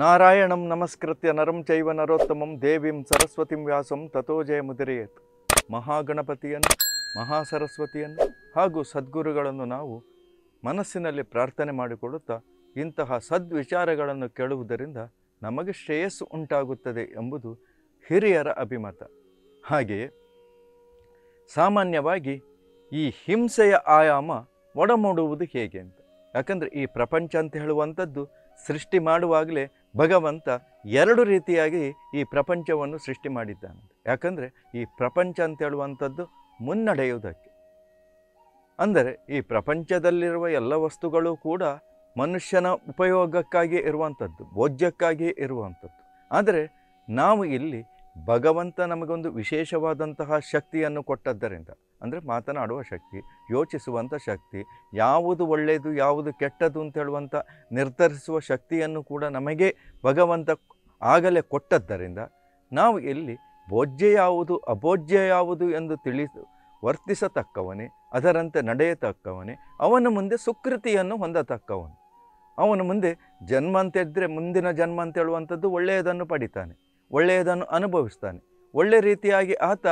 ನಾರಾಯಣಂ ನಮಸ್ಕೃತ್ಯ ನರಂ ಚೈವ ನರೋತ್ತಮಂ ದೇವಿಂ ಸರಸ್ವತಿಂ ವ್ಯಾಸಂ ತಥೋ ಜಯ ಮುದಿರೆಯೇತ್. ಮಹಾಗಣಪತಿಯನ್ನು, ಮಹಾಸರಸ್ವತಿಯನ್ನು ಹಾಗೂ ಸದ್ಗುರುಗಳನ್ನು ನಾವು ಮನಸ್ಸಿನಲ್ಲಿ ಪ್ರಾರ್ಥನೆ ಮಾಡಿಕೊಳ್ಳುತ್ತಾ ಇಂತಹ ಸದ್ವಿಚಾರಗಳನ್ನು ಕೇಳುವುದರಿಂದ ನಮಗೆ ಶ್ರೇಯಸ್ಸು ಉಂಟಾಗುತ್ತದೆ ಎಂಬುದು ಹಿರಿಯರ ಅಭಿಮತ. ಹಾಗೆಯೇ ಸಾಮಾನ್ಯವಾಗಿ ಈ ಹಿಂಸೆಯ ಆಯಾಮ ಒಡಮೂಡುವುದು ಹೇಗೆ ಅಂತ. ಯಾಕಂದರೆ ಈ ಪ್ರಪಂಚ ಅಂತ ಹೇಳುವಂಥದ್ದು ಸೃಷ್ಟಿ ಮಾಡುವಾಗಲೇ ಭಗವಂತ ಎರಡು ರೀತಿಯಾಗಿ ಈ ಪ್ರಪಂಚವನ್ನು ಸೃಷ್ಟಿ ಮಾಡಿದ್ದಾನೆ ಯಾಕಂದರೆ ಈ ಪ್ರಪಂಚ ಅಂತ ಹೇಳುವಂಥದ್ದು ಮುನ್ನಡೆಯುವುದಕ್ಕೆ. ಅಂದರೆ ಈ ಪ್ರಪಂಚದಲ್ಲಿರುವ ಎಲ್ಲ ವಸ್ತುಗಳು ಕೂಡ ಮನುಷ್ಯನ ಉಪಯೋಗಕ್ಕಾಗಿ ಇರುವಂಥದ್ದು, ಭೋಜ್ಯಕ್ಕಾಗಿ ಇರುವಂಥದ್ದು. ಆದರೆ ನಾವು ಇಲ್ಲಿ ಭಗವಂತ ನಮಗೊಂದು ವಿಶೇಷವಾದಂತಹ ಶಕ್ತಿಯನ್ನು ಕೊಟ್ಟದ್ದರಿಂದ, ಅಂದರೆ ಮಾತನಾಡುವ ಶಕ್ತಿ ಯೋಚಿಸುವಂಥ ಶಕ್ತಿ, ಯಾವುದು ಒಳ್ಳೆಯದು, ಯಾವುದು ಕೆಟ್ಟದ್ದು ಅಂತ ಹೇಳುವಂಥ ನಿರ್ಧರಿಸುವ ಶಕ್ತಿಯನ್ನು ಕೂಡ ನಮಗೆ ಭಗವಂತ ಆಗಲೇ ಕೊಟ್ಟದ್ದರಿಂದ, ನಾವು ಎಲ್ಲಿ ಭೋಜ್ಯ ಯಾವುದು, ಅಭೋಜ್ಯ ಯಾವುದು ಎಂದು ತಿಳಿದು ವರ್ತಿಸತಕ್ಕವನೇ, ಅದರಂತೆ ನಡೆಯತಕ್ಕವನೇ, ಅವನ ಮುಂದೆ ಸುಕೃತಿಯನ್ನು ಹೊಂದತಕ್ಕವನು. ಅವನ ಮುಂದೆ ಜನ್ಮ ಅಂತ ಇದ್ದರೆ ಮುಂದಿನ ಜನ್ಮ ಅಂತ ಹೇಳುವಂಥದ್ದು ಒಳ್ಳೆಯದನ್ನು ಪಡಿತಾನೆ. ಒಳ್ಳೆಯದನ್ನು ಅನುಭವಿಸ್ತಾನೆ. ಒಳ್ಳೆ ರೀತಿಯಾಗಿ ಆತ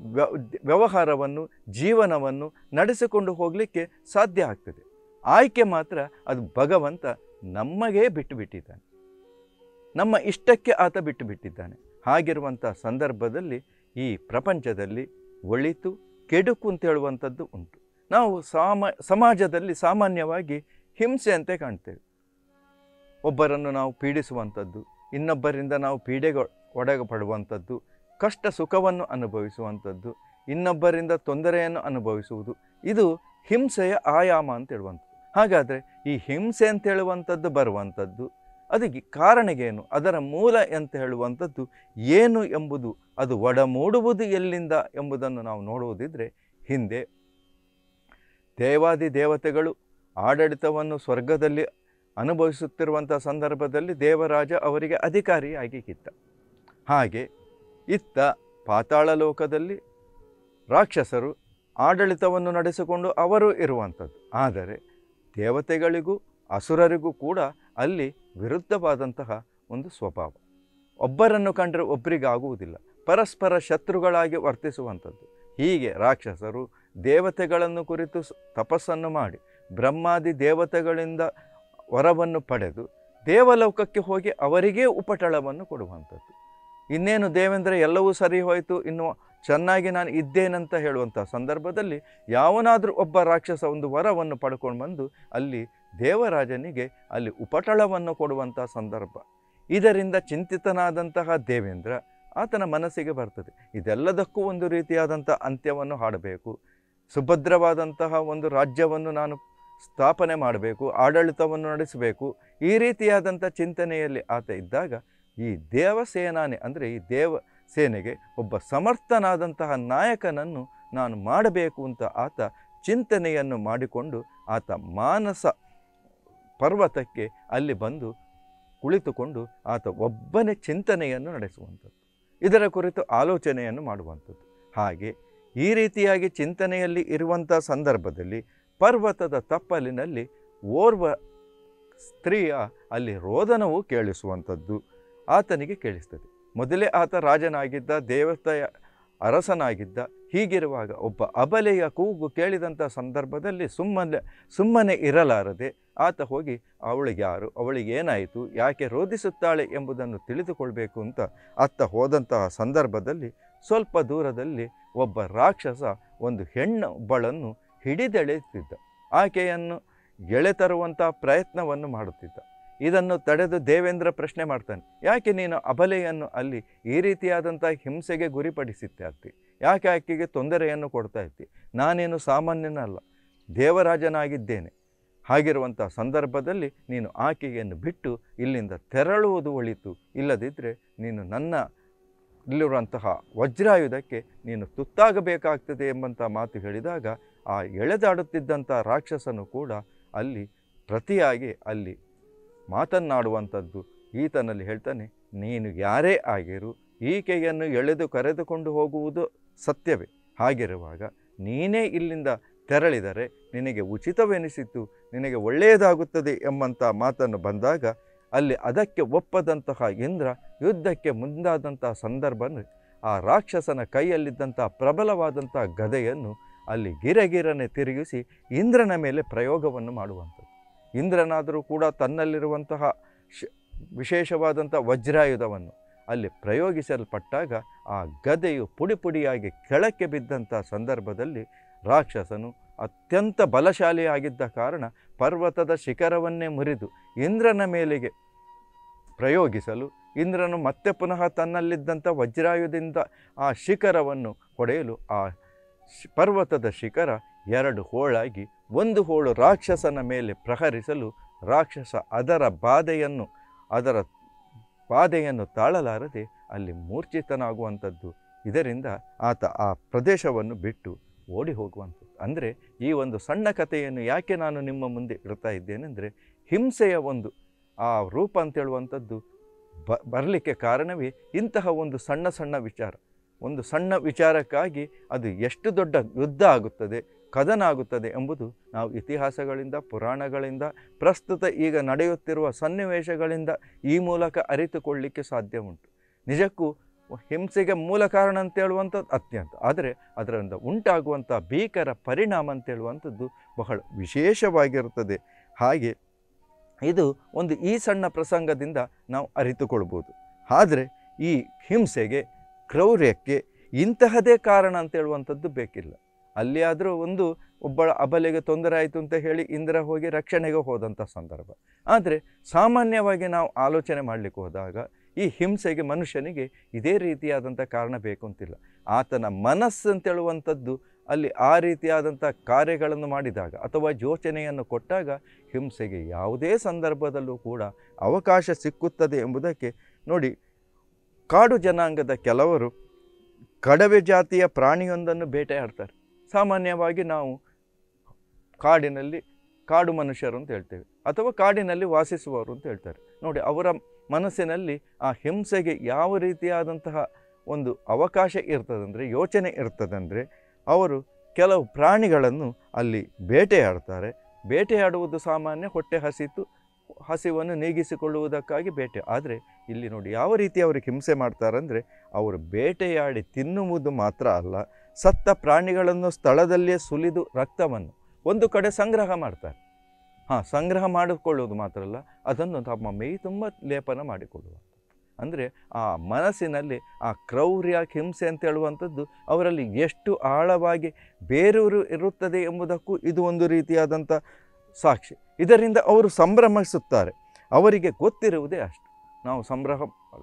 ವ್ಯ- ವ್ಯವಹಾರವನ್ನು, ಜೀವನವನ್ನು ನಡೆಸಿಕೊಂಡು ಹೋಗಲಿಕ್ಕೆ ಸಾಧ್ಯ ಆಗ್ತದೆ. ಆಯ್ಕೆ ಮಾತ್ರ ಅದು ಭಗವಂತ ನಮಗೇ ಬಿಟ್ಟು ಬಿಟ್ಟಿದ್ದಾನೆ ನಮ್ಮ ಇಷ್ಟಕ್ಕೆ ಆತ ಬಿಟ್ಟು ಬಿಟ್ಟಿದ್ದಾನೆ ಹಾಗಿರುವಂಥ ಸಂದರ್ಭದಲ್ಲಿ ಈ ಪ್ರಪಂಚದಲ್ಲಿ ಒಳಿತು, ಕೆಡುಕು ಅಂತ ಹೇಳುವಂಥದ್ದು ಉಂಟು. ನಾವು ಸಾಮ, ಸಮಾಜದಲ್ಲಿ ಸಾಮಾನ್ಯವಾಗಿ ಹಿಂಸೆ ಅಂತೆ ಕಾಣ್ತೇವೆ. ಒಬ್ಬರನ್ನು ನಾವು ಪೀಡಿಸುವಂಥದ್ದು ಇನ್ನೊಬ್ಬರಿಂದ ನಾವು ಪೀಡೆಗೆ ಒಡಗಪಡುವಂಥದ್ದು, ಕಷ್ಟ ಸುಖವನ್ನು ಅನುಭವಿಸುವಂಥದ್ದು, ಇನ್ನೊಬ್ಬರಿಂದ ತೊಂದರೆಯನ್ನು ಅನುಭವಿಸುವುದು, ಇದು ಹಿಂಸೆಯ ಆಯಾಮ ಅಂತ ಹೇಳುವಂಥದ್ದು. ಹಾಗಾದರೆ ಈ ಹಿಂಸೆ ಅಂತ ಹೇಳುವಂಥದ್ದು ಬರುವಂಥದ್ದು, ಅದಕ್ಕೆ ಕಾರಣಗೇನು, ಅದರ ಮೂಲ ಅಂತ ಹೇಳುವಂಥದ್ದು ಏನು ಎಂಬುದು, ಅದು ಒಡಮೂಡುವುದು ಎಲ್ಲಿಂದ ಎಂಬುದನ್ನು ನಾವು ನೋಡುವುದಿದ್ರೆ, ಹಿಂದೆ ದೇವಾದಿ ದೇವತೆಗಳು ಆಡಳಿತವನ್ನು ಸ್ವರ್ಗದಲ್ಲಿ ಅನುಭವಿಸುತ್ತಿರುವಂಥ ಸಂದರ್ಭದಲ್ಲಿ ದೇವರಾಜ ಅವರಿಗೆ ಅಧಿಕಾರಿಯಾಗಿ ಇತ್ತ ಹಾಗೆ ಇತ್ತ ಪಾತಾಳ ಲೋಕದಲ್ಲಿ ರಾಕ್ಷಸರು ಆಡಳಿತವನ್ನು ನಡೆಸಿಕೊಂಡು ಅವರು ಇರುವಂಥದ್ದು. ಆದರೆ ದೇವತೆಗಳಿಗೂ ಅಸುರರಿಗೂ ಕೂಡ ಅಲ್ಲಿ ವಿರುದ್ಧವಾದಂತಹ ಒಂದು ಸ್ವಭಾವ. ಒಬ್ಬರನ್ನು ಕಂಡರೆ ಒಬ್ಬರಿಗಾಗುವುದಿಲ್ಲ ಪರಸ್ಪರ ಶತ್ರುಗಳಾಗಿ ವರ್ತಿಸುವಂಥದ್ದು. ಹೀಗೆ ರಾಕ್ಷಸರು ದೇವತೆಗಳನ್ನು ಕುರಿತು ತಪಸ್ಸನ್ನು ಮಾಡಿ ಬ್ರಹ್ಮಾದಿ ದೇವತೆಗಳಿಂದ ವರವನ್ನು ಪಡೆದು ದೇವಲೋಕಕ್ಕೆ ಹೋಗಿ ಅವರಿಗೇ ಉಪಟಳವನ್ನು ಕೊಡುವಂಥದ್ದು. ಇನ್ನೇನು ದೇವೇಂದ್ರ ಎಲ್ಲವೂ ಸರಿ ಹೋಯಿತು, ಇನ್ನು ಚೆನ್ನಾಗಿ ನಾನು ಇದ್ದೇನಂತ ಹೇಳುವಂಥ ಸಂದರ್ಭದಲ್ಲಿ ಯಾವನಾದರೂ ಒಬ್ಬ ರಾಕ್ಷಸ ಒಂದು ವರವನ್ನು ಪಡ್ಕೊಂಡು ಬಂದು ಅಲ್ಲಿ ದೇವರಾಜನಿಗೆ ಅಲ್ಲಿ ಉಪಟಳವನ್ನು ಕೊಡುವಂಥ ಸಂದರ್ಭ. ಇದರಿಂದ ಚಿಂತಿತನಾದಂತಹ ದೇವೇಂದ್ರ ಆತನ ಮನಸ್ಸಿಗೆ ಬರ್ತದೆ. ಇದೆಲ್ಲದಕ್ಕೂ ಒಂದು ರೀತಿಯಾದಂಥ ಅಂತ್ಯವನ್ನು ಹಾಡಬೇಕು. ಸುಭದ್ರವಾದಂತಹ ಒಂದು ರಾಜ್ಯವನ್ನು ನಾನು ಸ್ಥಾಪನೆ ಮಾಡಬೇಕು, ಆಡಳಿತವನ್ನು ನಡೆಸಬೇಕು. ಈ ರೀತಿಯಾದಂಥ ಚಿಂತನೆಯಲ್ಲಿ ಆತ ಇದ್ದಾಗ ಈ ದೇವಸೇನಾನೆ ಅಂದರೆ ಈ ದೇವ ಸೇನೆಗೆ ಒಬ್ಬ ಸಮರ್ಥನಾದಂತಹ ನಾಯಕನನ್ನು ನಾನು ಮಾಡಬೇಕು ಅಂತ ಆತ ಚಿಂತನೆಯನ್ನು ಮಾಡಿಕೊಂಡು ಆತ ಮಾನಸ ಪರ್ವತಕ್ಕೆ ಅಲ್ಲಿ ಬಂದು ಕುಳಿತುಕೊಂಡು ಆತ ಒಬ್ಬನೇ ಚಿಂತನೆಯನ್ನು ನಡೆಸುವಂಥದ್ದು. ಇದರ ಕುರಿತು ಆಲೋಚನೆಯನ್ನು ಮಾಡುವಂಥದ್ದು. ಹಾಗೆ ಈ ರೀತಿಯಾಗಿ ಚಿಂತನೆಯಲ್ಲಿ ಇರುವಂಥ ಸಂದರ್ಭದಲ್ಲಿ ಪರ್ವತದ ತಪ್ಪಲಿನಲ್ಲಿ ಓರ್ವ ಸ್ತ್ರೀಯ ಅಲ್ಲಿ ರೋದನವು ಕೇಳಿಸುವಂಥದ್ದು ಆತನಿಗೆ ಕೇಳಿಸ್ತದೆ. ಮೊದಲೇ ಆತ ರಾಜನಾಗಿದ್ದ, ದೇವತೆಯ ಅರಸನಾಗಿದ್ದ, ಹೀಗಿರುವಾಗ ಒಬ್ಬ ಅಬಲೆಯ ಕೂಗು ಕೇಳಿದಂಥ ಸಂದರ್ಭದಲ್ಲಿ ಸುಮ್ಮನೆ ಸುಮ್ಮನೆ ಇರಲಾರದೆ ಆತ ಹೋಗಿ, ಅವಳಿಗೆ ಯಾರು, ಅವಳಿಗೆ ಏನಾಯಿತು, ಯಾಕೆ ರೋಧಿಸುತ್ತಾಳೆ ಎಂಬುದನ್ನು ತಿಳಿದುಕೊಳ್ಬೇಕು ಅಂತ ಅತ್ತ ಹೋದಂತಹ ಸಂದರ್ಭದಲ್ಲಿ ಸ್ವಲ್ಪ ದೂರದಲ್ಲಿ ಒಬ್ಬ ರಾಕ್ಷಸ ಒಂದು ಹೆಣ್ಣೊಬ್ಬಳನ್ನು ಹಿಡಿದೆಳೆಯುತ್ತಿದ್ದ. ಆಕೆಯನ್ನು ಎಳೆತರುವಂಥ ಪ್ರಯತ್ನವನ್ನು ಮಾಡುತ್ತಿದ್ದ. ಇದನ್ನು ತಡೆದು ದೇವೇಂದ್ರ ಪ್ರಶ್ನೆ ಮಾಡ್ತಾನೆ, ಯಾಕೆ ನೀನು ಅಬಲೆಯನ್ನು ಅಲ್ಲಿ ಈ ರೀತಿಯಾದಂಥ ಹಿಂಸೆಗೆ ಗುರಿಪಡಿಸುತ್ತೆ ಯಾಕೆ ಆಕೆಗೆ ತೊಂದರೆಯನ್ನು ಕೊಡ್ತಾ ಇತ್ತಿ ನಾನೇನು ಸಾಮಾನ್ಯನಲ್ಲ, ದೇವರಾಜನಾಗಿದ್ದೇನೆ. ಹಾಗಿರುವಂಥ ಸಂದರ್ಭದಲ್ಲಿ ನೀನು ಆಕೆಯನ್ನು ಬಿಟ್ಟು ಇಲ್ಲಿಂದ ತೆರಳುವುದು ಒಳಿತು. ಇಲ್ಲದಿದ್ದರೆ ನೀನು ನನ್ನ ಇಲ್ಲಿರುವಂತಹ ವಜ್ರಾಯುಧಕ್ಕೆ ನೀನು ತುತ್ತಾಗಬೇಕಾಗ್ತದೆ ಎಂಬಂಥ ಮಾತು ಹೇಳಿದಾಗ ಆ ಎಳೆದಾಡುತ್ತಿದ್ದಂಥ ರಾಕ್ಷಸನು ಕೂಡ ಅಲ್ಲಿ ಪ್ರತಿಯಾಗಿ ಅಲ್ಲಿ ಮಾತನ್ನಾಡುವಂಥದ್ದು ಈತನಲ್ಲಿ ಹೇಳ್ತಾನೆ, ನೀನು ಯಾರೇ ಆಗಿರು ಈಕೆಯನ್ನು ಎಳೆದು ಕರೆದುಕೊಂಡು ಹೋಗುವುದು ಸತ್ಯವೇ. ಹಾಗಿರುವಾಗ ನೀನೇ ಇಲ್ಲಿಂದ ತೆರಳಿದರೆ ನಿನಗೆ ಉಚಿತವೆನಿಸಿತು, ನಿನಗೆ ಒಳ್ಳೆಯದಾಗುತ್ತದೆ ಎಂಬಂಥ ಮಾತನ್ನು ಬಂದಾಗ ಅಲ್ಲಿ ಅದಕ್ಕೆ ಒಪ್ಪದಂತಹ ಇಂದ್ರ ಯುದ್ಧಕ್ಕೆ ಮುಂದಾದಂಥ ಸಂದರ್ಭ ಆ ರಾಕ್ಷಸನ ಕೈಯಲ್ಲಿದ್ದಂಥ ಪ್ರಬಲವಾದಂಥ ಗದೆಯನ್ನು ಅಲ್ಲಿ ಗಿರಗಿರನೆ ತಿರುಗಿಸಿ ಇಂದ್ರನ ಮೇಲೆ ಪ್ರಯೋಗವನ್ನು ಮಾಡುವಂಥದ್ದು. ಇಂದ್ರನಾದರೂ ಕೂಡ ತನ್ನಲ್ಲಿರುವಂತಹ ಶ ವಿಶೇಷವಾದಂಥ ವಜ್ರಾಯುಧವನ್ನು ಅಲ್ಲಿ ಪ್ರಯೋಗಿಸಲ್ಪಟ್ಟಾಗ ಆ ಗದೆಯು ಪುಡಿ ಪುಡಿಯಾಗಿ ಕೆಳಕ್ಕೆ ಬಿದ್ದಂಥ ಸಂದರ್ಭದಲ್ಲಿ ರಾಕ್ಷಸನು ಅತ್ಯಂತ ಬಲಶಾಲಿಯಾಗಿದ್ದ ಕಾರಣ ಪರ್ವತದ ಶಿಖರವನ್ನೇ ಮುರಿದು ಇಂದ್ರನ ಮೇಲೆಗೆ ಪ್ರಯೋಗಿಸಲು ಇಂದ್ರನು ಮತ್ತೆ ಪುನಃ ತನ್ನಲ್ಲಿದ್ದಂಥ ವಜ್ರಾಯುಧದಿಂದ ಆ ಶಿಖರವನ್ನು ಹೊಡೆಯಲು ಆ ಪರ್ವತದ ಶಿಖರ ಎರಡು ಹೋಳಾಗಿ ಒಂದು ಹೋಳು ರಾಕ್ಷಸನ ಮೇಲೆ ಪ್ರಹರಿಸಲು ರಾಕ್ಷಸ ಅದರ ಬಾಧೆಯನ್ನು ಅದರ ಬಾಧೆಯನ್ನು ತಾಳಲಾರದೆ ಅಲ್ಲಿ ಮೂರ್ಛಿತನಾಗುವಂಥದ್ದು. ಇದರಿಂದ ಆತ ಆ ಪ್ರದೇಶವನ್ನು ಬಿಟ್ಟು ಓಡಿ ಹೋಗುವಂಥದ್ದು. ಅಂದರೆ ಈ ಒಂದು ಸಣ್ಣ ಕಥೆಯನ್ನು ಯಾಕೆ ನಾನು ನಿಮ್ಮ ಮುಂದೆ ಇಡ್ತಾ ಇದ್ದೇನೆಂದರೆ ಹಿಂಸೆಯ ಒಂದು ಆ ರೂಪ ಅಂತೇಳುವಂಥದ್ದು ಬರಲಿಕ್ಕೆ ಕಾರಣವೇ ಇಂತಹ ಒಂದು ಸಣ್ಣ ಸಣ್ಣ ವಿಚಾರ. ಒಂದು ಸಣ್ಣ ವಿಚಾರಕ್ಕಾಗಿ ಅದು ಎಷ್ಟು ದೊಡ್ಡ ಯುದ್ಧ ಆಗುತ್ತದೆ ಕದನ ಆಗುತ್ತದೆ ಎಂಬುದು ನಾವು ಇತಿಹಾಸಗಳಿಂದ, ಪುರಾಣಗಳಿಂದ, ಪ್ರಸ್ತುತ ಈಗ ನಡೆಯುತ್ತಿರುವ ಸನ್ನಿವೇಶಗಳಿಂದ ಈ ಮೂಲಕ ಅರಿತುಕೊಳ್ಳಿಕ್ಕೆ ಸಾಧ್ಯ ಉಂಟು ನಿಜಕ್ಕೂ ಹಿಂಸೆಗೆ ಮೂಲ ಕಾರಣ ಅಂತ ಹೇಳುವಂಥದ್ದು ಅತ್ಯಂತ. ಆದರೆ ಅದರಿಂದ ಉಂಟಾಗುವಂಥ ಭೀಕರ ಪರಿಣಾಮ ಅಂತ ಹೇಳುವಂಥದ್ದು ಬಹಳ ವಿಶೇಷವಾಗಿರುತ್ತದೆ. ಹಾಗೆ ಇದು ಒಂದು ಈ ಸಣ್ಣ ಪ್ರಸಂಗದಿಂದ ನಾವು ಅರಿತುಕೊಳ್ಬೋದು. ಆದರೆ ಈ ಹಿಂಸೆಗೆ ಕ್ರೌರ್ಯಕ್ಕೆ ಇಂತಹದೇ ಕಾರಣ ಅಂತ ಹೇಳುವಂಥದ್ದು ಬೇಕಿಲ್ಲ. ಅಲ್ಲಿ ಆದರೂ ಒಂದು ಒಬ್ಬಳ ಅಬಲೆಗೆ ತೊಂದರೆ ಆಯಿತು ಅಂತ ಹೇಳಿ ಇಂದ್ರ ಹೋಗಿ ರಕ್ಷಣೆಗೆ ಹೋದಂಥ ಸಂದರ್ಭ. ಆದರೆ ಸಾಮಾನ್ಯವಾಗಿ ನಾವು ಆಲೋಚನೆ ಮಾಡಲಿಕ್ಕೆ ಹೋದಾಗ ಈ ಹಿಂಸೆಗೆ ಮನುಷ್ಯನಿಗೆ ಇದೇ ರೀತಿಯಾದಂಥ ಕಾರಣ ಬೇಕು ಅಂತಿಲ್ಲ. ಆತನ ಮನಸ್ಸು ಅಂತೇಳುವಂಥದ್ದು ಅಲ್ಲಿ ಆ ರೀತಿಯಾದಂಥ ಕಾರ್ಯಗಳನ್ನು ಮಾಡಿದಾಗ ಅಥವಾ ಯೋಚನೆಯನ್ನು ಕೊಟ್ಟಾಗ ಹಿಂಸೆಗೆ ಯಾವುದೇ ಸಂದರ್ಭದಲ್ಲೂ ಕೂಡ ಅವಕಾಶ ಸಿಕ್ಕುತ್ತದೆ ಎಂಬುದಕ್ಕೆ ನೋಡಿ ಕಾಡು ಜನಾಂಗದ ಕೆಲವರು ಕಡವೆ ಜಾತಿಯ ಪ್ರಾಣಿಯೊಂದನ್ನು ಬೇಟೆಯಾಡ್ತಾರೆ. ಸಾಮಾನ್ಯವಾಗಿ ನಾವು ಕಾಡಿನಲ್ಲಿ ಕಾಡು ಮನುಷ್ಯರು ಅಂತ ಹೇಳ್ತೇವೆ. ಅಥವಾ ಕಾಡಿನಲ್ಲಿ ವಾಸಿಸುವವರು ಅಂತ ಹೇಳ್ತಾರೆ. ನೋಡಿ, ಅವರ ಮನಸ್ಸಿನಲ್ಲಿ ಆ ಹಿಂಸೆಗೆ ಯಾವ ರೀತಿಯಾದಂತಹ ಒಂದು ಅವಕಾಶ ಇರ್ತದಂದರೆ, ಯೋಚನೆ ಇರ್ತದಂದರೆ, ಅವರು ಕೆಲವು ಪ್ರಾಣಿಗಳನ್ನು ಅಲ್ಲಿ ಬೇಟೆಯಾಡ್ತಾರೆ. ಬೇಟೆಯಾಡುವುದು ಸಾಮಾನ್ಯ, ಹೊಟ್ಟೆ ಹಸಿತು ಹಸಿವನ್ನು ನೀಗಿಸಿಕೊಳ್ಳುವುದಕ್ಕಾಗಿ ಬೇಟೆ. ಆದರೆ ಇಲ್ಲಿ ನೋಡಿ ಯಾವ ರೀತಿ ಅವ್ರಿಗೆ ಹಿಂಸೆ ಮಾಡ್ತಾರಂದರೆ ಅವರು ಬೇಟೆಯಾಡಿ ತಿನ್ನುವುದು ಮಾತ್ರ ಅಲ್ಲ, ಸತ್ತ ಪ್ರಾಣಿಗಳನ್ನು ಸ್ಥಳದಲ್ಲಿಯೇ ಸುಲಿದು ರಕ್ತವನ್ನು ಒಂದು ಕಡೆ ಸಂಗ್ರಹ ಮಾಡ್ತಾರೆ. ಹಾಂ, ಸಂಗ್ರಹ ಮಾಡಿಕೊಳ್ಳುವುದು ಮಾತ್ರ ಅಲ್ಲ, ಅದನ್ನು ತಮ್ಮ ಮೈ ತುಂಬ ಲೇಪನ ಮಾಡಿಕೊಳ್ಳುವ ಅಂದರೆ ಆ ಮನಸ್ಸಿನಲ್ಲಿ ಆ ಕ್ರೌರ್ಯ, ಹಿಂಸೆ ಅಂತ ಹೇಳುವಂಥದ್ದು ಅವರಲ್ಲಿ ಎಷ್ಟು ಆಳವಾಗಿ ಬೇರೂರು ಇರುತ್ತದೆ ಎಂಬುದಕ್ಕೂ ಇದು ಒಂದು ರೀತಿಯಾದಂಥ ಸಾಕ್ಷಿ. ಇದರಿಂದ ಅವರು ಸಂಭ್ರಮಿಸುತ್ತಾರೆ. ಅವರಿಗೆ ಗೊತ್ತಿರುವುದೇ ಅಷ್ಟು. ನಾವು ಸಂಭ್ರಮ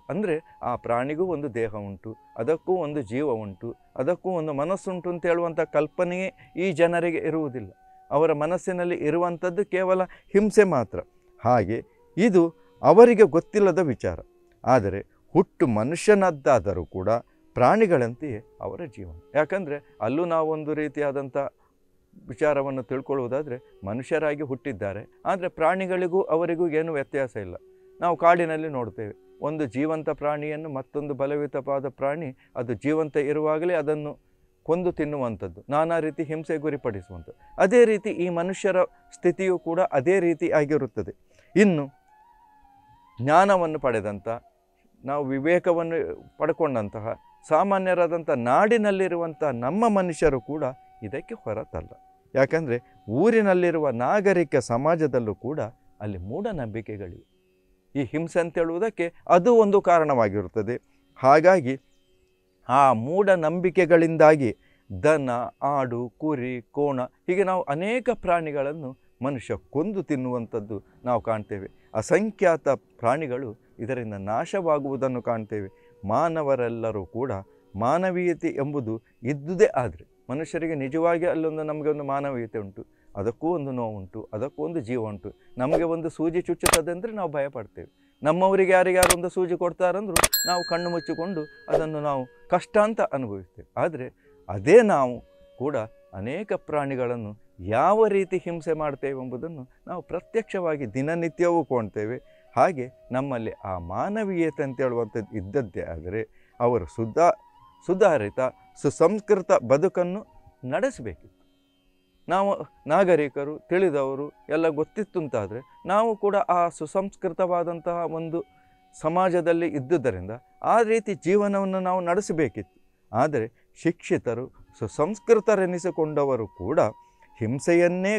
ಅಂದರೆ ಆ ಪ್ರಾಣಿಗೂ ಒಂದು ದೇಹ ಉಂಟು, ಅದಕ್ಕೂ ಒಂದು ಜೀವ ಉಂಟು, ಅದಕ್ಕೂ ಒಂದು ಮನಸ್ಸುಂಟು ಅಂತ ಹೇಳುವಂಥ ಕಲ್ಪನೆಯೇ ಈ ಜನರಿಗೆ ಇರುವುದಿಲ್ಲ. ಅವರ ಮನಸ್ಸಿನಲ್ಲಿ ಇರುವಂಥದ್ದು ಕೇವಲ ಹಿಂಸೆ ಮಾತ್ರ. ಹಾಗೆ ಇದು ಅವರಿಗೆ ಗೊತ್ತಿಲ್ಲದ ವಿಚಾರ. ಆದರೆ ಹುಟ್ಟು ಮನುಷ್ಯನದ್ದಾದರೂ ಕೂಡ ಪ್ರಾಣಿಗಳಂತೆಯೇ ಅವರ ಜೀವನ. ಯಾಕಂದರೆ ಅಲ್ಲೂ ನಾವೊಂದು ರೀತಿಯಾದಂಥ ವಿಚಾರವನ್ನು ತಿಳ್ಕೊಳ್ಳುವುದಾದರೆ ಮನುಷ್ಯರಾಗಿ ಹುಟ್ಟಿದ್ದಾರೆ, ಆದರೆ ಪ್ರಾಣಿಗಳಿಗೂ ಅವರಿಗೂ ಏನು ವ್ಯತ್ಯಾಸ ಇಲ್ಲ. ನಾವು ಕಾಡಿನಲ್ಲಿ ನೋಡ್ತೇವೆ, ಒಂದು ಜೀವಂತ ಪ್ರಾಣಿಯನ್ನು ಮತ್ತೊಂದು ಬಲಯುತವಾದ ಪ್ರಾಣಿ, ಅದು ಜೀವಂತ ಇರುವಾಗಲೇ ಅದನ್ನು ಕೊಂದು ತಿನ್ನುವಂಥದ್ದು, ನಾನಾ ರೀತಿ ಹಿಂಸೆ ಗುರಿಪಡಿಸುವಂಥದ್ದು. ಅದೇ ರೀತಿ ಈ ಮನುಷ್ಯರ ಸ್ಥಿತಿಯು ಕೂಡ ಅದೇ ರೀತಿ ಆಗಿರುತ್ತದೆ. ಇನ್ನು ಜ್ಞಾನವನ್ನು ಪಡೆದಂಥ, ನಾವು ವಿವೇಕವನ್ನು ಪಡ್ಕೊಂಡಂತಹ, ಸಾಮಾನ್ಯರಾದಂಥ ನಾಡಿನಲ್ಲಿರುವಂಥ ನಮ್ಮ ಮನುಷ್ಯರು ಕೂಡ ಇದಕ್ಕೆ ಹೊರತಲ್ಲ. ಯಾಕಂದರೆ ಊರಿನಲ್ಲಿರುವ ನಾಗರಿಕ ಸಮಾಜದಲ್ಲೂ ಕೂಡ ಅಲ್ಲಿ ಮೂಢನಂಬಿಕೆಗಳಿವೆ. ಈ ಹಿಂಸೆ ಅಂತ ಹೇಳುವುದಕ್ಕೆ ಅದು ಒಂದು ಕಾರಣವಾಗಿರುತ್ತದೆ. ಹಾಗಾಗಿ ಆ ಮೂಢನಂಬಿಕೆಗಳಿಂದಾಗಿ ದನ, ಆಡು, ಕುರಿ, ಕೋಣ ಹೀಗೆ ನಾವು ಅನೇಕ ಪ್ರಾಣಿಗಳನ್ನು ಮನುಷ್ಯ ಕೊಂದು ತಿನ್ನುವಂಥದ್ದು ನಾವು ಕಾಣ್ತೇವೆ. ಅಸಂಖ್ಯಾತ ಪ್ರಾಣಿಗಳು ಇದರಿಂದ ನಾಶವಾಗುವುದನ್ನು ಕಾಣ್ತೇವೆ. ಮಾನವರೆಲ್ಲರೂ ಕೂಡ ಮಾನವೀಯತೆ ಎಂಬುದು ಇದ್ದುದೇ ಆದರೆ ಮನುಷ್ಯರಿಗೆ ನಿಜವಾಗಿ ಅಲ್ಲೊಂದು ನಮಗೆ ಒಂದು ಮಾನವೀಯತೆ ಉಂಟು, ಅದಕ್ಕೂ ಒಂದು ನೋವುಂಟು, ಅದಕ್ಕೂ ಒಂದು ಜೀವ ಉಂಟು. ನಮಗೆ ಒಂದು ಸೂಜಿ ಚುಚ್ಚುತ್ತದೆ ಅಂದರೆ ನಾವು ಭಯಪಡ್ತೇವೆ. ನಮ್ಮವರಿಗೆ ಯಾರಿಗಾರು ಒಂದು ಸೂಜಿ ಕೊಡ್ತಾರಂದ್ರೂ ನಾವು ಕಣ್ಣು ಮುಚ್ಚಿಕೊಂಡು ಅದನ್ನು ನಾವು ಕಷ್ಟ ಅಂತ ಅನುಭವಿಸ್ತೇವೆ. ಆದರೆ ಅದೇ ನಾವು ಕೂಡ ಅನೇಕ ಪ್ರಾಣಿಗಳನ್ನು ಯಾವ ರೀತಿ ಹಿಂಸೆ ಮಾಡ್ತೇವೆ ಎಂಬುದನ್ನು ನಾವು ಪ್ರತ್ಯಕ್ಷವಾಗಿ ದಿನನಿತ್ಯವೂ ಕಾಣ್ತೇವೆ. ಹಾಗೆ ನಮ್ಮಲ್ಲಿ ಆ ಮಾನವೀಯತೆ ಅಂತ ಹೇಳುವಂಥದ್ದು ಇದ್ದದ್ದೇ ಆದರೆ ಅವರು ಸುಧಾ ಸುಧಾರಿತ, ಸುಸಂಸ್ಕೃತ ಬದುಕನ್ನು ನಡೆಸಬೇಕಿತ್ತು. ನಾವು ನಾಗರಿಕರು, ತಿಳಿದವರು, ಎಲ್ಲ ಗೊತ್ತಿತ್ತು ಅಂತಾದರೆ ನಾವು ಕೂಡ ಆ ಸುಸಂಸ್ಕೃತವಾದಂತಹ ಒಂದು ಸಮಾಜದಲ್ಲಿ ಇದ್ದುದರಿಂದ ಆ ರೀತಿ ಜೀವನವನ್ನು ನಾವು ನಡೆಸಬೇಕಿತ್ತು. ಆದರೆ ಶಿಕ್ಷಿತರು, ಸುಸಂಸ್ಕೃತರೆನಿಸಿಕೊಂಡವರು ಕೂಡ ಹಿಂಸೆಯನ್ನೇ